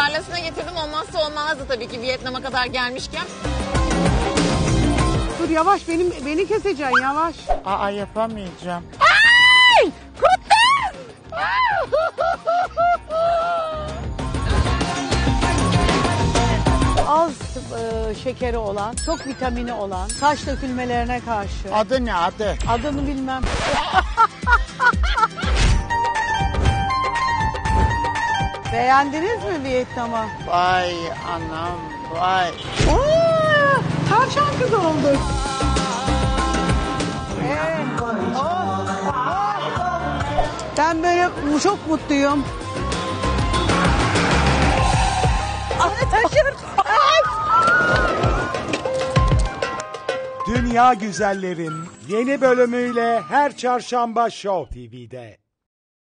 tarlasına getirdim. Olmazsa olmazdı tabii ki Vietnam'a kadar gelmişken. Dur yavaş benim beni keseceksin yavaş. Aa yapamayacağım. Ay! Kurtar! Az e, şekeri olan, çok vitamini olan, saç dökülmelerine karşı. Adı ne adı? Adını bilmem. Beğendiniz mi Vietnam'ı? Vay anam vay. Oo, tavşan kız. Evet. Oh, oh. Ben böyle çok mutluyum. Taşır. Dünya Güzellerin yeni bölümüyle her çarşamba Show TV'de.